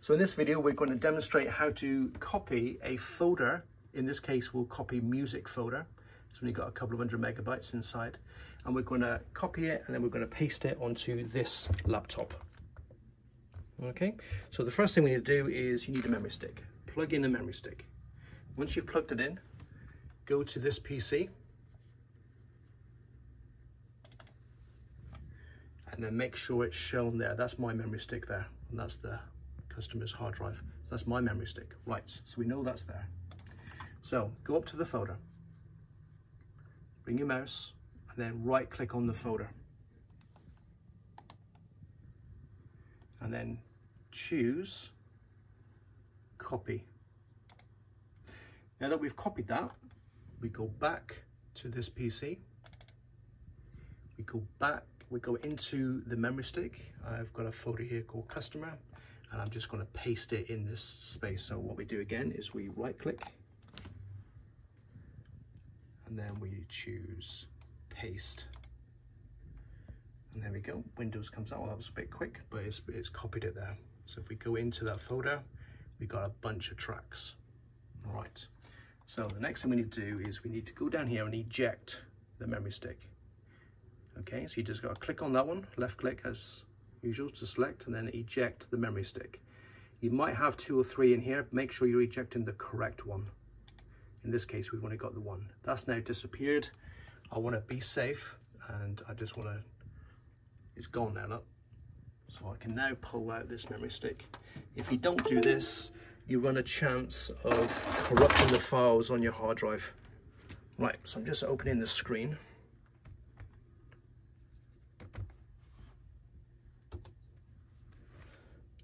So in this video, we're going to demonstrate how to copy a folder. In this case, we'll copy music folder. It's only got a couple of hundred megabytes inside. And we're going to copy it and then we're going to paste it onto this laptop. Okay, so the first thing we need to do is you need a memory stick. Plug in a memory stick. Once you've plugged it in, go to this PC and then make sure it's shown there. That's my memory stick there, and that's the customer's hard drive. So that's my memory stick. Right, so we know that's there. So go up to the folder, bring your mouse, and then right click on the folder. And then choose copy. Now that we've copied that, we go back to this PC. We go back we go into the memory stick. I've got a folder here called customer and I'm just going to paste it in this space. So what we do again is we right click and then we choose paste. And there we go, Windows comes out. Well, that was a bit quick, but it's, it's copied it there. So if we go into that folder, we got a bunch of tracks. All right. So the next thing we need to do is we need to go down here and eject the memory stick. Okay, so you just got to click on that one, left click as usual to select and then eject the memory stick. You might have two or three in here, make sure you're ejecting the correct one. In this case, we've only got the one. That's now disappeared. I want to be safe and I just want to, it's gone now, look. So I can now pull out this memory stick. If you don't do this, you run a chance of corrupting the files on your hard drive. Right, so I'm just opening the screen.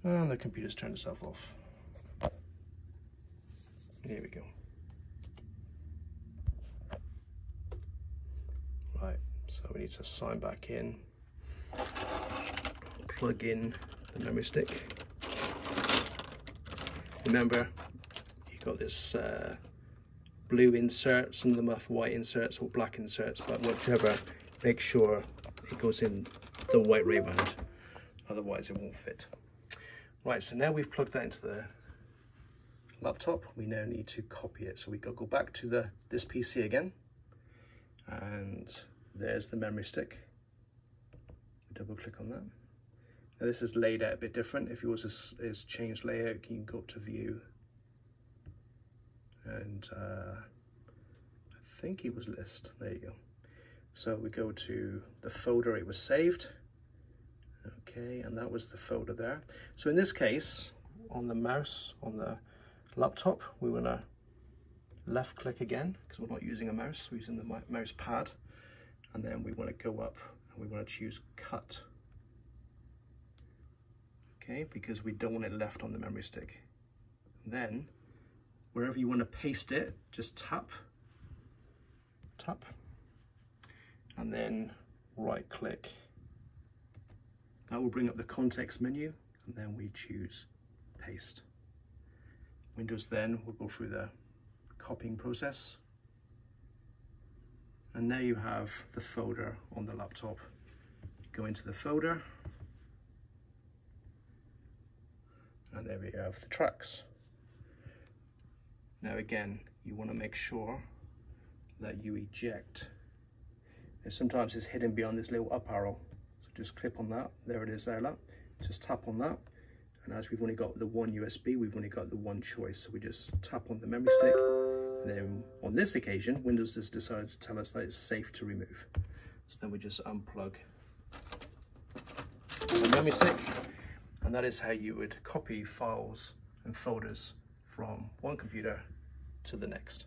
And the computer's turned itself off. There we go. Right, so we need to sign back in, plug in the memory stick. Remember, you've got this uh, blue insert, some of them have white inserts or black inserts, but whichever, make sure it goes in the white Rayband, otherwise it won't fit. Right, so now we've plugged that into the laptop, we now need to copy it. So we go, back to the this PC again, and there's the memory stick. Double click on that. Now this is laid out a bit different. If yours is, is changed layout, you can go up to view. And uh, I think it was list, there you go. So we go to the folder it was saved Okay, and that was the folder there. So in this case, on the mouse, on the laptop, we want to left click again, because we're not using a mouse, we're using the mouse pad. And then we want to go up and we want to choose cut. Okay, because we don't want it left on the memory stick. Then, wherever you want to paste it, just tap, tap, and then right click that will bring up the context menu and then we choose paste. Windows then will go through the copying process. And now you have the folder on the laptop. Go into the folder. And there we have the tracks. Now again, you want to make sure that you eject. And sometimes it's hidden beyond this little up arrow just clip on that. There it is there look just tap on that. And as we've only got the one USB we've only got the one choice. So we just tap on the memory stick. And then on this occasion Windows has decided to tell us that it's safe to remove. So then we just unplug the memory stick. And that is how you would copy files and folders from one computer to the next